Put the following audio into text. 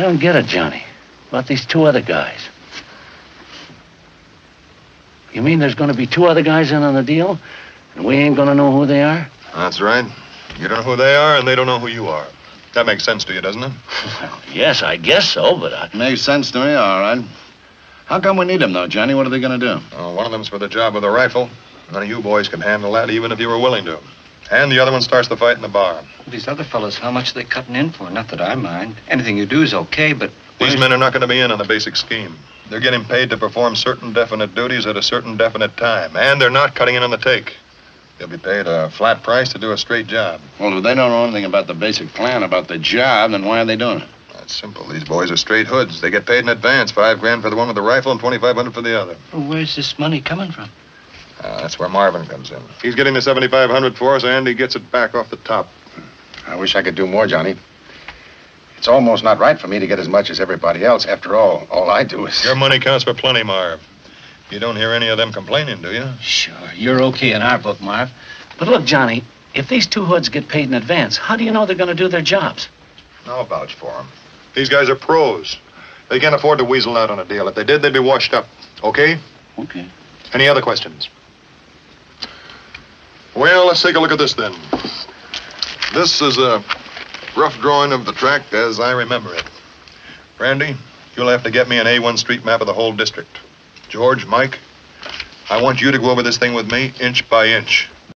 I don't get it, Johnny. About these two other guys. You mean there's going to be two other guys in on the deal, and we ain't going to know who they are? That's right. You don't know who they are, and they don't know who you are. That makes sense to you, doesn't it? Well, yes, I guess so, but I... Makes sense to me, all right. How come we need them, though, Johnny? What are they going to do? Oh, one of them's for the job with the rifle. None of you boys can handle that, even if you were willing to. And the other one starts the fight in the bar. These other fellas, how much are they cutting in for? Not that I mind. Anything you do is okay, but. These men are not going to be in on the basic scheme. They're getting paid to perform certain definite duties at a certain definite time, and they're not cutting in on the take. They'll be paid a flat price to do a straight job. Well, if they don't know anything about the basic plan about the job, then why are they doing it? That's simple. These boys are straight hoods. They get paid in advance, five grand for the one with the rifle and twenty-five hundred for the other. Well, where's this money coming from? Uh, that's where Marvin comes in. He's getting the seventy-five hundred for us, and he gets it back off the top. I wish I could do more, Johnny. It's almost not right for me to get as much as everybody else. After all, all I do is. Your money counts for plenty, Marv. You don't hear any of them complaining, do you? Sure. You're okay in our book, Marv. But look, Johnny, if these two hoods get paid in advance, how do you know they're going to do their jobs? I'll vouch for them. These guys are pros. They can't afford to weasel out on a deal. If they did, they'd be washed up. Okay? Okay. Any other questions? Well, let's take a look at this then. This is a rough drawing of the tract as I remember it. Randy, you'll have to get me an A1 street map of the whole district. George, Mike, I want you to go over this thing with me inch by inch.